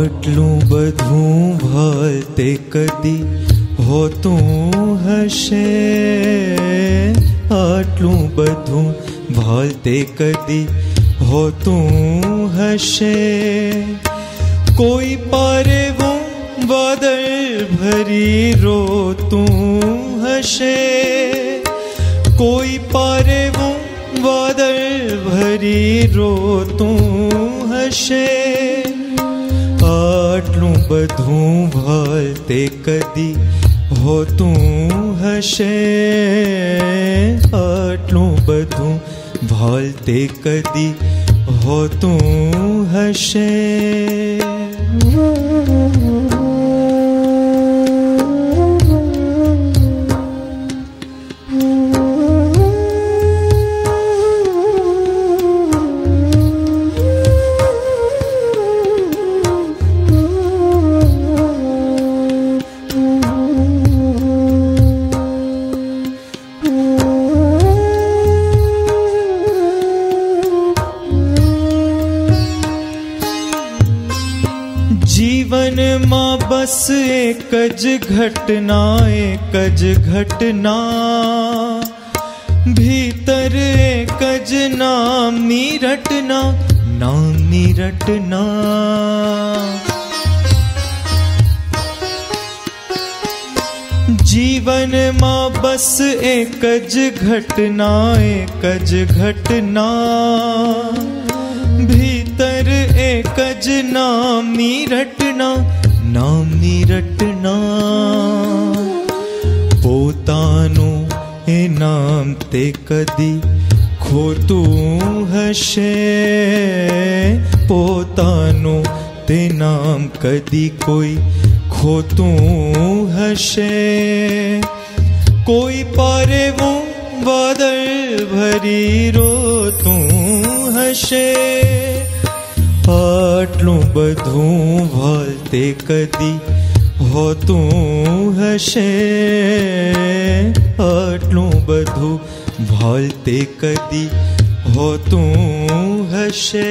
આટલું બધું ભલતે કદી હોતું હશે આટલું બધું ભલતે કદી હોતું હશે કોઈ પારેવું વાદળ ભરી રોતું હશે કોઈ પારેવું વાદળ ભરી રોતું હશે આટલું બધું ભલતે કદી હોતું હશે આટલું બધું ભલતે કદી હોતું હશે जीवन माँ बस एक घटना एक घटना। भीतर एक नाम रटना नाम रटना। जीवन माँ बस एक घटना एक घटना। भीतर જ ઘટના ભીતર એક જ નામની રટના નામની રટના પોતાનું એ નામ તે કદી ખોતું હશે પોતાનું તે નામ કદી કોઈ ખોતું હશે કોઈ પારેવું વાદળ ભરી રોતું હશે આટલું બધું ભલતે કદી હોતું હશે આટલું બધું ભલતે કદી હોતું હશે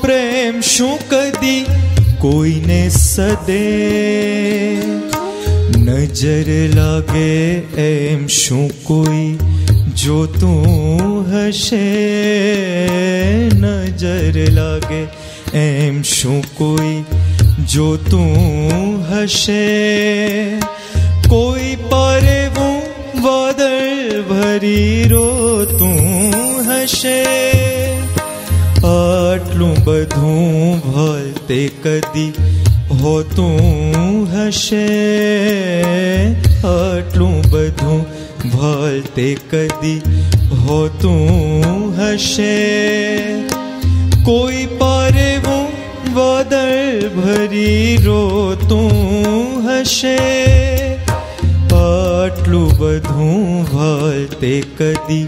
પ્રેમ શું કદી કોઈને સદે નજર લાગે એમ શું કોઈ જોતું હશે નજર લાગે એમ શું કોઈ જોતું હશે કોઈ પારેવું વાદળ ભરી રોતું હશે આટલું બધું ભલતે કદી હોતું હશે આટલું બધું ભલતે કદી હોતું હશે કોઈ પારેવું વાદળ ભરી રોતું હશે આટલું બધું ભલતે કદી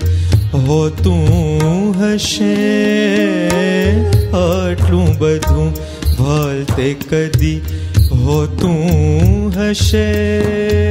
હોતું હશે આટલું બધું ભલતે કદી હોતું હશે